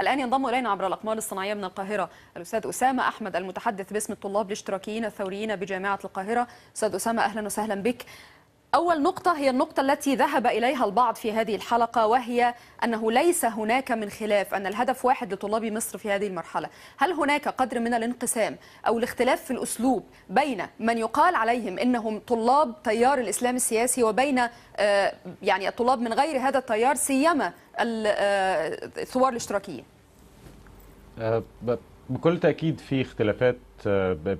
الآن ينضم إلينا عبر الأقمار الصناعية من القاهرة الأستاذ أسامة أحمد المتحدث باسم الطلاب الاشتراكيين الثوريين بجامعة القاهرة. أستاذ أسامة أهلا وسهلا بك. أول نقطة هي النقطة التي ذهب إليها البعض في هذه الحلقة وهي أنه ليس هناك من خلاف أن الهدف واحد لطلاب مصر في هذه المرحلة. هل هناك قدر من الانقسام أو الاختلاف في الأسلوب بين من يقال عليهم أنهم طلاب تيار الإسلام السياسي وبين آه، يعني الطلاب من غير هذا التيار سيما الثوار الاشتراكيين آه، بكل تأكيد في اختلافات آه، ب-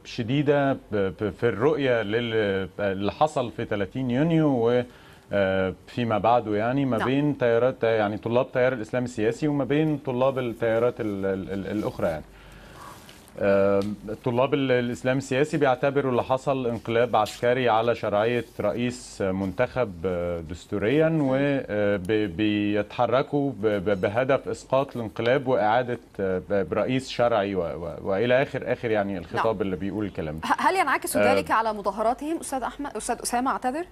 في الرؤية لل- اللي حصل في 30 يونيو و آه، فيما بعده يعني ما نعم. بين تيارات يعني طلاب تيار الإسلام السياسي وما بين طلاب التيارات ال- ال- ال- الأخرى يعني آه، طلاب ال- الإسلام السياسي بيعتبروا اللي حصل انقلاب عسكري على شرعية رئيس منتخب آه، دستوريا وبيتحركوا بهدف إسقاط الانقلاب وإعادة آه، برئيس شرعي وإلى آخر آخر يعني الخطاب اللي بيقول الكلام هل ينعكس آه. ذلك على مظاهراتهم أستاذ أحمد أستاذ أسامة أعتذر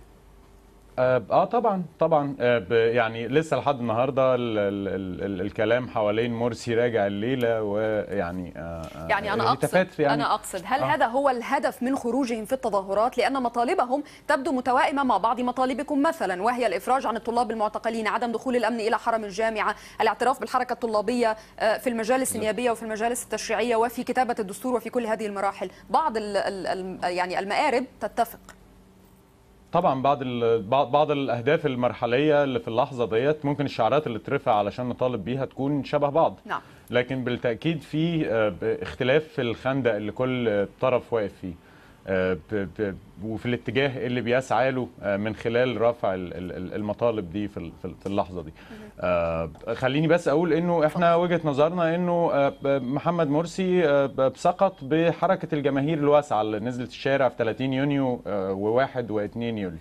آه آه، طبعا طبعا آه يعني لسه لحد النهارده ال ال ال ال الكلام حوالين مرسي راجع الليلة ويعني آه يعني أقصد هتافات يعني. أنا أقصد هل آه. هذا هو الهدف من خروجهم في التظاهرات؟ لأن مطالبهم تبدو متوائمة مع بعض مطالبكم مثلا وهي الإفراج عن الطلاب المعتقلين عدم دخول الأمن إلى حرم الجامعة الاعتراف بالحركة الطلابية آه، في المجالس النيابية وفي المجالس التشريعية وفي كتابة الدستور وفي كل هذه المراحل. بعض ال ال ال يعني المآرب تتفق. طبعا بعض بعض الأهداف المرحلية اللي في اللحظة ديت ممكن الشعارات اللي ترفع علشان نطالب بيها تكون شبه بعض. نعم. لكن بالتأكيد في آه، اختلاف في الخندق اللي كل طرف واقف فيه. وفي الاتجاه اللي بيسعى له آه، من خلال رفع ال- ال- ال- المطالب دي في ال- في ال- في اللحظة دي. آه، خليني بس أقول إنه إحنا وجهة نظرنا إنه آه، محمد مرسي آه، سقط بحركة الجماهير الواسعة اللي نزلت الشارع في 30 يونيو و1 و2 يوليو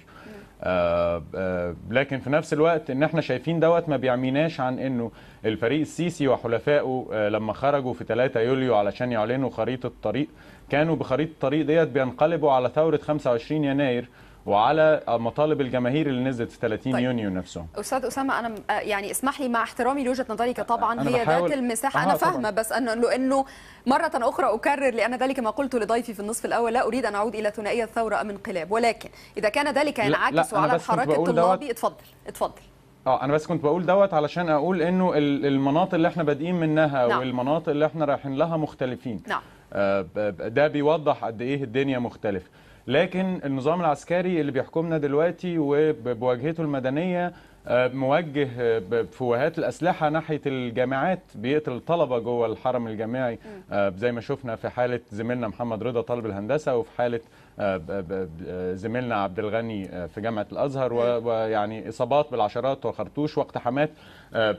آه، آه، لكن في نفس الوقت إن إحنا شايفين دوت ما بيعميناش عن إنه الفريق السيسي وحلفائه آه، لما خرجوا في 3 يوليو علشان يعلنوا خريطة طريق كانوا بخريطة الطريق ديت بينقلبوا على ثورة 25 يناير وعلى مطالب الجماهير اللي نزلت في 30 طيب. يونيو نفسهم أستاذ أسامة أنا آه، يعني اسمح لي مع احترامي لوجهة نظرك طبعا هي ذات بحاول- المساحة. آه، أنا. فاهمة بس انه لأنه مرة أخرى أكرر لأن ذلك ما قلت لضيفي في النصف الأول لا أريد أن أعود إلى ثنائية الثورة ام انقلاب ولكن إذا كان ذلك ينعكس على الحراك بقول الطلابي دوت- اتفضل اتفضل. آه أنا بس كنت بقول دوت علشان أقول إنه ال- المناطق اللي إحنا بادئين منها نعم. والمناطق اللي إحنا رايحين لها مختلفين. نعم. آه، ده بيوضح قد إيه الدنيا مختلفة. لكن النظام العسكري اللي بيحكمنا دلوقتي وبواجهته المدنية موجه بفوهات الأسلحة ناحية الجامعات بيقتل الطلبة جوه الحرم الجامعي. آه، زي ما شفنا في حالة زميلنا محمد رضا طالب الهندسة وفي حالة آه، زميلنا عبد الغني آه، في جامعة الأزهر ويعني إصابات بالعشرات وخرطوش واقتحامات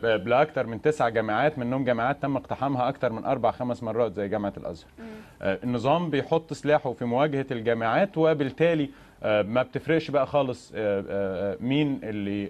لاكثر من تسع جامعات منهم جامعات تم اقتحامها أكثر من أربع خمس مرات زي جامعة الأزهر. النظام بيحط سلاحه في مواجهة الجامعات وبالتالي ما بتفرقش بقى خالص آه، آه، مين اللي آه،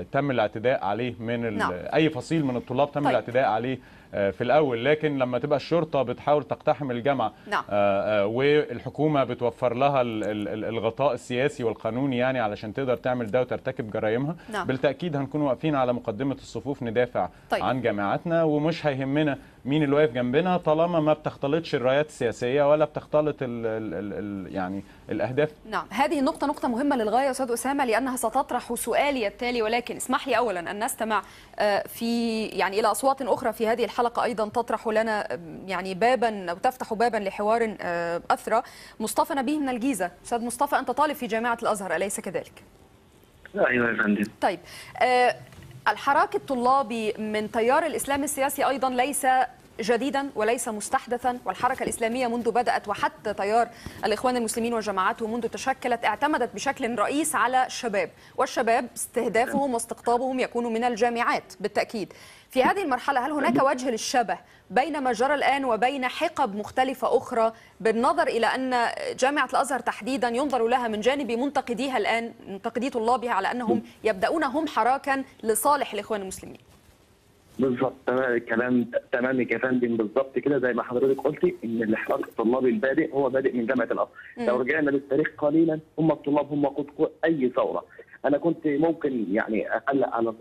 آه، تم الاعتداء عليه من نعم. أي فصيل من الطلاب تم طيب. الاعتداء عليه آه، في الأول لكن لما تبقى الشرطة بتحاول تقتحم الجامعة نعم. آه، آه، والحكومة بتوفر لها ال- ال- ال- الغطاء السياسي والقانوني يعني علشان تقدر تعمل ده وترتكب جرائمها نعم. بالتأكيد هنكون واقفين على مقدمة الصفوف ندافع طيب. عن جامعاتنا ومش هيهمنا مين اللي واقف جنبنا؟ طالما ما بتختلطش الرايات السياسية ولا بتختلط ال ال ال ال يعني الأهداف. نعم هذه النقطة نقطة مهمة للغاية أستاذ أسامة لأنها ستطرح سؤالي التالي ولكن اسمح لي أولا أن نستمع آه، في يعني إلى أصوات أخرى في هذه الحلقة أيضا تطرح لنا آه، يعني بابا أو تفتح بابا لحوار آه، أثرى. مصطفى نبيه من الجيزة. أستاذ مصطفى أنت طالب في جامعة الأزهر أليس كذلك؟ أيوه يا فندم. طيب الحراك الطلابي من تيار الإسلام السياسي أيضا ليس جديدا وليس مستحدثا والحركة الإسلامية منذ بدأت وحتى تيار الإخوان المسلمين وجماعته منذ تشكلت اعتمدت بشكل رئيس على الشباب والشباب استهدافهم واستقطابهم يكون من الجامعات بالتأكيد. في هذه المرحلة هل هناك وجه للشبه بين ما جرى الآن وبين حقب مختلفة أخرى بالنظر إلى أن جامعة الأزهر تحديدا ينظر لها من جانب منتقديها الآن منتقدي طلابها على أنهم يبدأون هم حراكا لصالح الإخوان المسلمين؟ بالظبط تمام الكلام تمامك يا فندم بالظبط كده زي ما حضرتك قلتي إن الإحراج الطلابي البادئ هو بادئ من جامعة الازهر لو رجعنا للتاريخ قليلا هم الطلاب هم قد أي ثورة. أنا كنت ممكن يعني اقلق على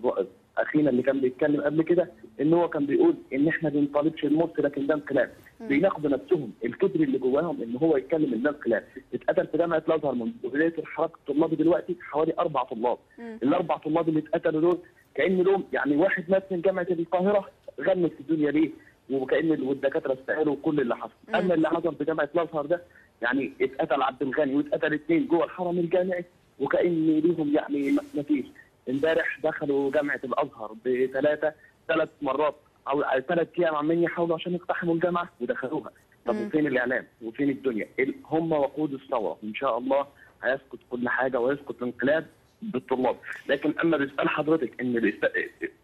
اخينا اللي كان بيتكلم قبل كده إن هو كان بيقول إن إحنا ما بنطالبش المرسي لكن ده انقلاب. بيناقضوا نفسهم. الكبر اللي جواهم إن هو يتكلم إن ده انقلاب. اتقتل في جامعة الأزهر من بداية الحراك الطلابي دلوقتي حوالي أربع طلاب. الأربع طلاب اللي اتقتلوا دول كأن لهم يعني واحد مات من جامعة القاهرة غنت الدنيا ليه؟ وكأن والدكاترة استقالوا كل اللي حصل. أما اللي حصل في جامعة الأزهر ده يعني اتقتل عبد الغني واتقتل اثنين جوه الحرم الجامعي وكأن ليهم يعني ما فيش. امبارح دخلوا جامعة الأزهر بثلاثة ثلاث مرات أو ثلاث أيام عمالين يحاولوا عشان يقتحموا الجامعة ودخلوها. طب وفين الإعلام؟ وفين الدنيا؟ ال- هم وقود الثورة. وان شاء الله هيسقط كل حاجة ويسقط الانقلاب. بالطلاب لكن أما بيسأل حضرتك إن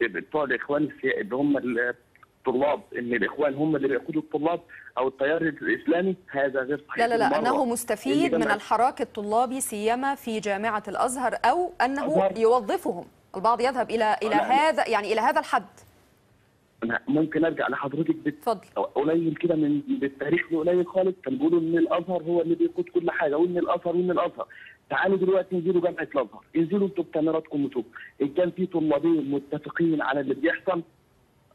بتوع الإخوان اللي هم الطلاب إن الإخوان هم اللي بيقودوا الطلاب أو التيار الإسلامي هذا غير صحيح لا لا لا. أنه مستفيد من الحراك الطلابي سيما في جامعة الأزهر أو أنه أزهر. يوظفهم البعض يذهب إلى إلى لا. هذا يعني إلى هذا الحد أنا ممكن أرجع لحضرتك. اتفضل قليل كده من بالتاريخ قليل خالص كان بيقولوا إن الأزهر هو اللي بيقود كل حاجة وإن الازهر وإن الأزهر تعالوا دلوقتي انزلوا جامعه الأزهر. انزلوا أنتوا بكاميراتكم وشوفوا. إن كان في طلابين متفقين على اللي بيحصل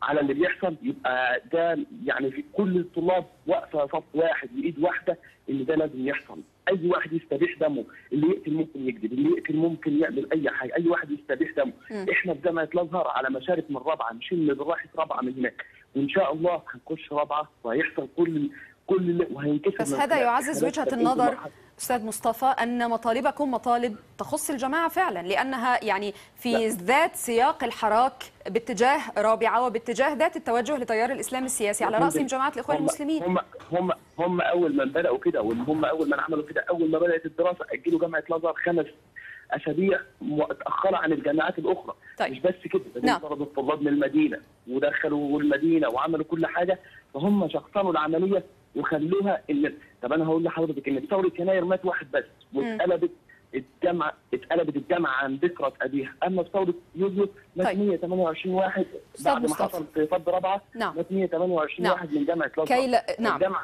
على اللي بيحصل يبقى ده يعني في كل الطلاب واقفة صف واحد بايد واحدة إن ده لازم يحصل. أي واحد يستبيح دمه اللي يقتل ممكن يكذب اللي يقتل ممكن يعمل أي حاجة. أي واحد يستبيح دمه. مم. إحنا في جامعة الأزهر على مشارف من رابعة نشيل براحه رابعة من هناك. وإن شاء الله هنخش رابعة وهيحصل كل كل وهينكسر بس من هذا يعزز تأكيد النظر. أستاذ مصطفى أن مطالبكم مطالب تخص الجماعة فعلا لأنها يعني في ذات سياق الحراك باتجاه رابعة وباتجاه ذات التوجه لتيار الإسلام السياسي. على رأسهم جماعة الإخوان هم- المسلمين. هم هم هم أول ما بدأوا كده وإن هم أول ما عملوا كده. أول ما بدأت الدراسة أجلوا جامعة الازهر خمس أسابيع متاخره عن الجامعات الأخرى. طيب. مش بس كده ده نعم. طردوا الطلاب من المدينة ودخلوا المدينة وعملوا كل حاجة. فهم شخصنوا العملية وخلوها ان طب أنا هقول لحضرتك إن في ثوره يناير مات واحد بس واتقلبت الجامعة اتقلبت الجامعة عن ذكرى أبيها أما في ثوره يوليو مات طيب. 128 واحد بعد ما. حصل في فض رابعة نعم. مات 128 نعم. واحد من جامعة الازهر كي لا- نعم. الجامعة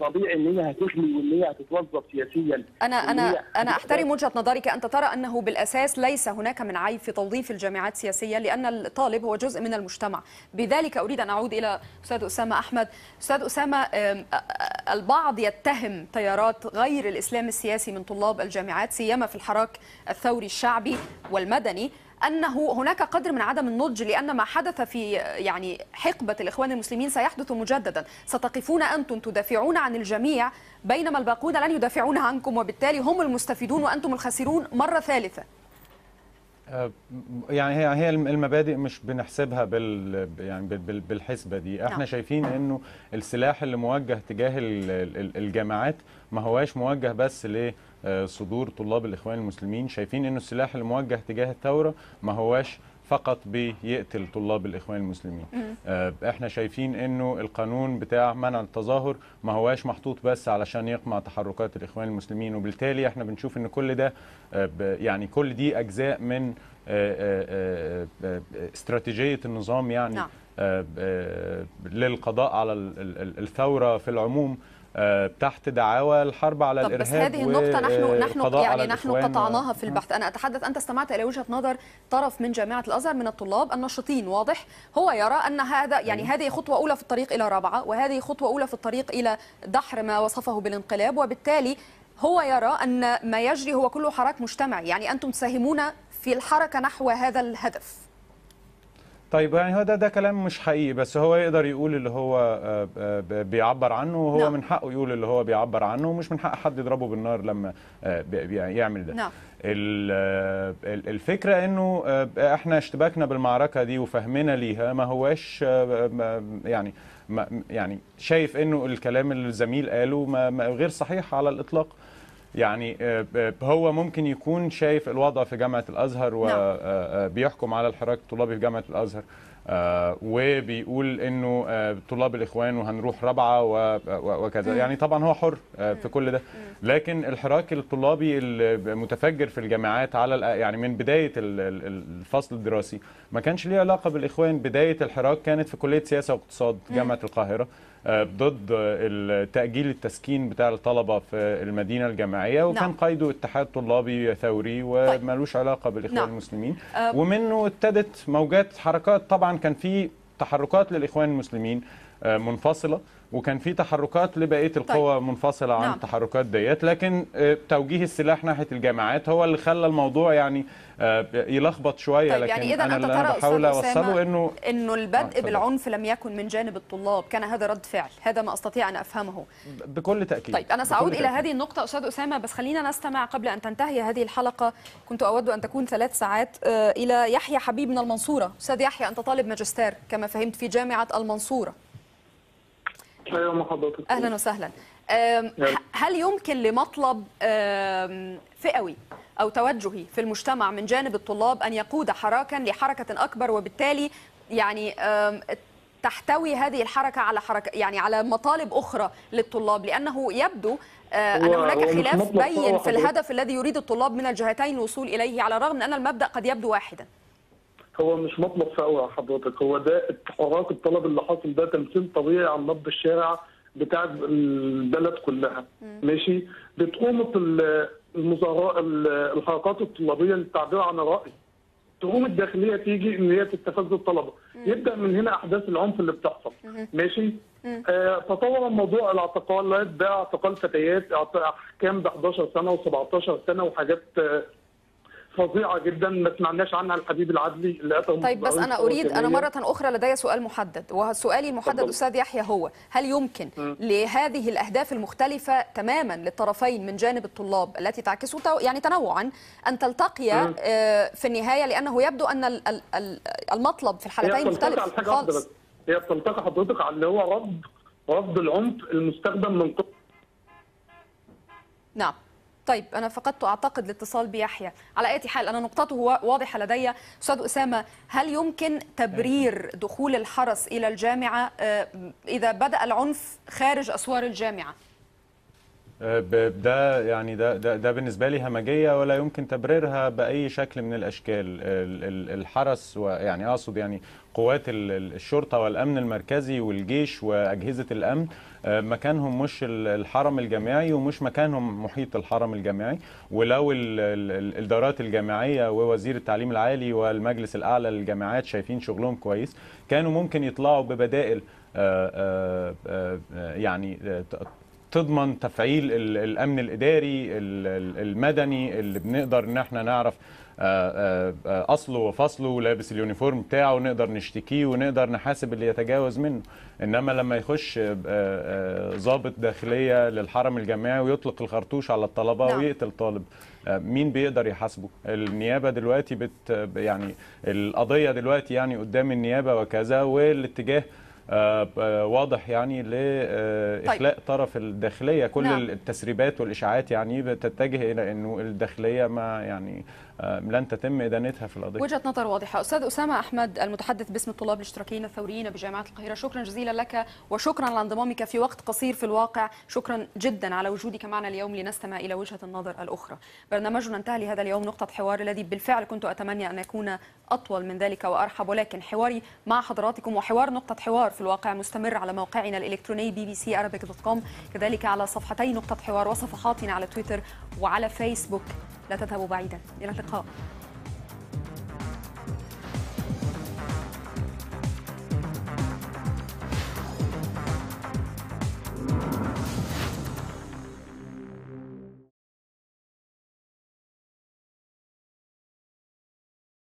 طبيعي إن هي هتغلي وإن هي هتتوظف سياسيا أنا وإن أنا هي أنا هتبقى- أحترم وجهة نظرك أنت ترى أنه بالأساس ليس هناك من عيب في توظيف الجامعات سياسيا لأن الطالب هو جزء من المجتمع بذلك أريد أن أعود إلى أستاذ أسامة أحمد أستاذ أسامة أم، أ- أ- البعض يتهم تيارات غير الإسلام السياسي من طلاب الجامعات سيما في الحراك الثوري الشعبي والمدني أنه هناك قدر من عدم النضج لأن ما حدث في يعني حقبة الإخوان المسلمين سيحدث مجددا. ستقفون أنتم تدافعون عن الجميع بينما الباقون لن يدافعون عنكم وبالتالي هم المستفيدون وأنتم الخاسرون مرة ثالثة. آه، يعني هي هي المبادئ مش بنحسبها بال يعني بال- بال- بالحسبة دي. إحنا نعم. شايفين إنه السلاح اللي موجه تجاه ال- ال- الجامعات ما هواش موجه بس لصدور طلاب الإخوان المسلمين شايفين إنه السلاح اللي موجه تجاه الثورة ما هواش فقط بيقتل طلاب الإخوان المسلمين. آه، إحنا شايفين إنه القانون بتاع منع التظاهر ما هواش محطوط بس علشان يقمع تحركات الإخوان المسلمين وبالتالي إحنا بنشوف إن كل ده آه، يعني كل دي أجزاء من آه، آه، آه، آه، استراتيجية النظام يعني نعم. آه، آه، للقضاء على ال- ال- الثورة في العموم. آه، تحت دعاوى الحرب على طب الإرهاب بس هذه النقطة نحن نحن والقضاء على يعني نحن قطعناها في البحث، أنا أتحدث أنت استمعت إلى وجهة نظر طرف من جامعة الأزهر من الطلاب. الناشطين واضح؟ هو يرى أن هذا يعني هذه خطوة أولى في الطريق إلى رابعة وهذه خطوة أولى في الطريق إلى دحر ما وصفه بالانقلاب. وبالتالي هو يرى أن ما يجري هو كله حراك مجتمعي. يعني أنتم تساهمون في الحركة نحو هذا الهدف. طيب يعني هو ده ده كلام مش حقيقي بس هو يقدر يقول اللي هو آه، آه، بيعبر عنه وهو نعم. من حقه يقول اللي هو بيعبر عنه ومش من حق حد يضربه بالنار لما آه، بي- يعمل ده نعم. ال- ال- الفكرة إنه إحنا اشتباكنا بالمعركة دي وفهمنا ليها ما هواش يعني ما يعني شايف إنه الكلام اللي الزميل قاله ما غير صحيح على الإطلاق يعني آه، آه، هو ممكن يكون شايف الوضع في جامعة الأزهر نعم. وبيحكم على الحراك الطلابي في جامعة الأزهر آه، وبيقول إنه آه، طلاب الإخوان وهنروح رابعة وكذا. يعني طبعا هو حر آه، في كل ده. لكن الحراك الطلابي المتفجر في الجامعات على يعني من بداية ال- ال- الفصل الدراسي ما كانش ليه علاقة بالإخوان. بداية الحراك كانت في كلية سياسة واقتصاد جامعة القاهرة. آه، ضد تأجيل التسكين بتاع الطلبة في المدينة الجامعية وكان نعم. قيده اتحاد طلابي ثوري ومالوش علاقة بالإخوان نعم. المسلمين آه. ومنه ابتدت موجات حركات طبعا كان في تحركات للإخوان المسلمين آه، منفصلة. وكان في تحركات لبقية القوى منفصلة عن نعم. التحركات ديت. لكن آه، توجيه السلاح ناحية الجامعات هو اللي خلى الموضوع يعني آه، يلخبط شوية. طيب لكن يعني اذا أنا أنت ترى بحاول أستاذ أسامة إنه إنه آه، البدء اتفضل. بالعنف لم يكن من جانب الطلاب. كان هذا رد فعل. هذا ما أستطيع أن أفهمه. بكل تأكيد. طيب سأعود إلى تأكيد. هذه النقطة أستاذ أسامة. بس خلينا نستمع قبل أن تنتهي هذه الحلقة. كنت أود أن تكون ثلاث ساعات آه، إلى يحيى حبيب من المنصورة. أستاذ يحيى أنت طالب ماجستير كما فهمت في جامعة المنصورة. حضرتك أهلا وسهلا. هل يمكن لمطلب فئوي أو توجهي في المجتمع من جانب الطلاب أن يقود حراكا لحركة أكبر وبالتالي يعني تحتوي هذه الحركة على حركة يعني على مطالب أخرى للطلاب؟ لأنه يبدو أن هو- هناك خلاف بين في. الهدف الذي يريد الطلاب من الجهتين الوصول إليه على الرغم من أن المبدأ قد يبدو واحدا. هو مش مطلب فقوي يا حضرتك. هو ده حراك الطلب اللي حاصل ده تمثيل طبيعي عن نبض الشارع بتاع البلد كلها. ماشي؟ بتقوم ال- المظاهرات ال- الحركات الطلابية للتعبير عن الراي تقوم الداخلية تيجي إن هي تستفز الطلبة. يبدأ من هنا أحداث العنف اللي بتحصل. ماشي؟ آه تطور الموضوع الاعتقالات ده اعتقال فتيات أحكام ب 11 سنة و17 سنة وحاجات آه فظيعة جدا ما سمعناش عنها الحبيب العدلي اللي قتل طيب بس أنا أريد أنا مرة أخرى لدي سؤال محدد وسؤالي المحدد. أستاذ يحيى هو هل يمكن لهذه الأهداف المختلفة تماما للطرفين من جانب الطلاب التي تعكس يعني تنوعا أن تلتقيا آه، في النهاية؟ لأنه يبدو ال- المطلب في الحالتين مختلف خالص. هي بتلتقي حضرتك على اللي هو رفض رفض العنف المستخدم من قبل. نعم. طيب أنا فقدت أعتقد الاتصال بيحيى. على أي حال أنا نقطته وا- واضحة لدي. أستاذ أسامة هل يمكن تبرير دخول الحرس إلى الجامعة؟ آه، إذا بدأ العنف خارج أسوار الجامعة. ب- ده يعني ده ده, بالنسبة لي همجية ولا يمكن تبريرها بأي شكل من الأشكال. ال- ال- الحرس ويعني أقصد يعني قوات ال- ال- الشرطة والأمن المركزي والجيش وأجهزة الأمن آه، مكانهم مش ال- الحرم الجامعي ومش مكانهم محيط الحرم الجامعي. ولو ال- ال- ال- الإدارات الجامعية ووزير التعليم العالي والمجلس الأعلى للجامعات شايفين شغلهم كويس كانوا ممكن يطلعوا ببدائل آه، آه، آه، آه، يعني آه، تضمن تفعيل ال- الأمن الإداري ال- ال- المدني اللي بنقدر إن إحنا نعرف آه، آه، آه، أصله وفصله ولابس اليونيفورم بتاعه ونقدر نشتكيه ونقدر نحاسب اللي يتجاوز منه إنما لما يخش ضابط داخلية للحرم الجامعي ويطلق الخرطوش على الطلبة نعم. ويقتل طالب مين بيقدر يحاسبه النيابة دلوقتي بت يعني القضية دلوقتي يعني قدام النيابة وكذا والاتجاه واضح يعني لاخلاء طرف الداخلية. كل نعم. التسريبات والإشاعات يعني بتتجه إلى انه الداخلية ما يعني آه، لن تتم إدانتها في القضية. وجهة نظر واضحة. أستاذ أسامة أحمد المتحدث باسم الطلاب الاشتراكيين الثوريين بجامعة القاهرة شكرا جزيلا لك وشكرا على انضمامك في وقت قصير في الواقع. شكرا جدا على وجودك معنا اليوم لنستمع إلى وجهة النظر الأخرى. برنامجنا انتهى لهذا اليوم نقطة حوار الذي بالفعل كنت أتمنى أن يكون أطول من ذلك وأرحب ولكن حواري مع حضراتكم وحوار نقطة حوار في الواقع مستمر على موقعنا الإلكتروني BBC dot com كذلك على صفحتي نقطة حوار وصفحاتنا على تويتر وعلى فيسبوك. لا تذهبوا بعيدا. إلى اللقاء.